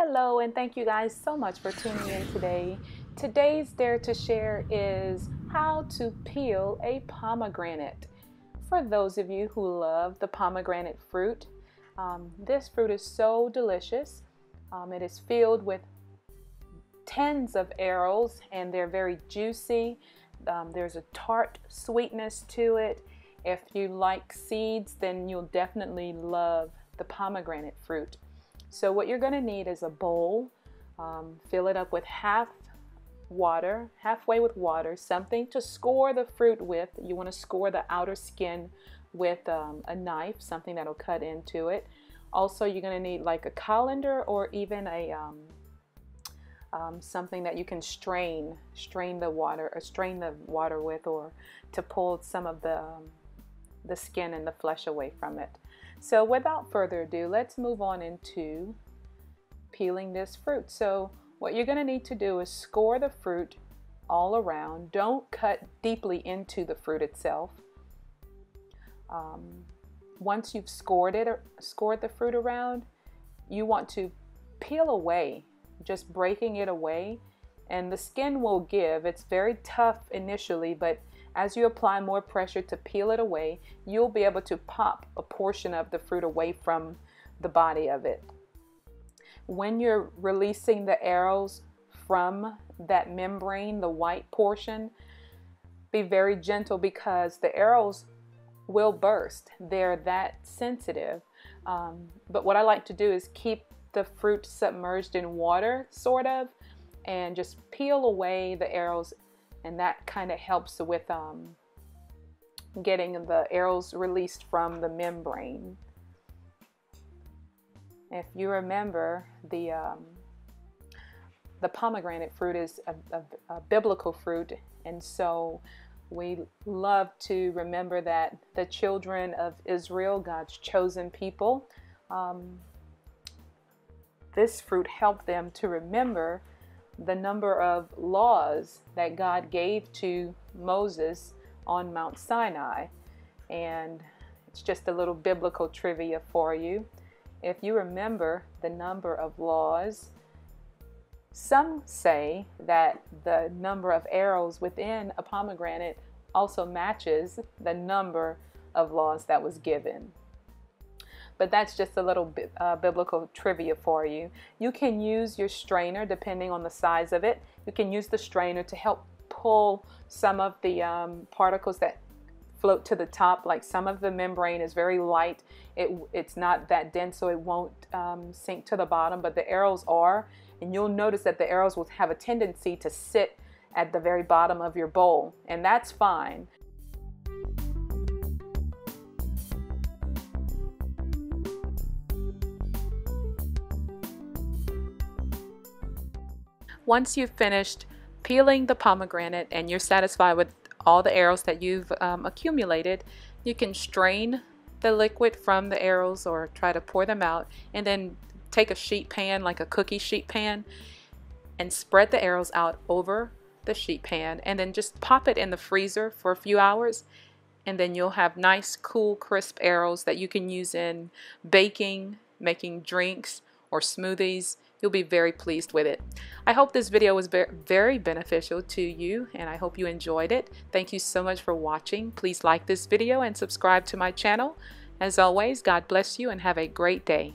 Hello, and thank you guys so much for tuning in today. Today's Dare to Share is how to peel a pomegranate. For those of you who love the pomegranate fruit, um, this fruit is so delicious. Um, it is filled with tens of arils and they're very juicy. Um, there's a tart sweetness to it. If you like seeds, then you'll definitely love the pomegranate fruit. So what you're going to need is a bowl. Um, fill it up with half water, halfway with water, something to score the fruit with. You want to score the outer skin with um, a knife, something that'll cut into it. Also, you're going to need like a colander or even a um, um, something that you can strain, strain the water, or strain the water with, or to pull some of the um, the skin and the flesh away from it. So without further ado, let's move on into peeling this fruit. So what you're going to need to do is score the fruit all around. Don't cut deeply into the fruit itself. Um, once you've scored it or scored the fruit around, you want to peel away, just breaking it away, and the skin will give. It's very tough initially, but as you apply more pressure to peel it away, you'll be able to pop a portion of the fruit away from the body of it. When you're releasing the arils from that membrane, the white portion, be very gentle because the arils will burst. They're that sensitive. Um, but what I like to do is keep the fruit submerged in water, sort of, and just peel away the arils and that kind of helps with um, getting the arils released from the membrane. If you remember, the um, the pomegranate fruit is a, a, a biblical fruit, and so we love to remember that the children of Israel, God's chosen people, um, this fruit helped them to remember the number of laws that God gave to Moses on Mount Sinai. And it's just a little biblical trivia for you. If you remember the number of laws, some say that the number of arils within a pomegranate also matches the number of laws that was given but that's just a little bit uh, biblical trivia for you. You can use your strainer depending on the size of it. You can use the strainer to help pull some of the um, particles that float to the top like some of the membrane is very light it, it's not that dense so it won't um, sink to the bottom but the arils are and you'll notice that the arils will have a tendency to sit at the very bottom of your bowl and that's fine Once you've finished peeling the pomegranate and you're satisfied with all the arils that you've um, accumulated, you can strain the liquid from the arils or try to pour them out and then take a sheet pan like a cookie sheet pan and spread the arils out over the sheet pan and then just pop it in the freezer for a few hours and then you'll have nice cool crisp arils that you can use in baking, making drinks or smoothies You'll be very pleased with it. I hope this video was very beneficial to you and I hope you enjoyed it. Thank you so much for watching. Please like this video and subscribe to my channel. As always, God bless you and have a great day.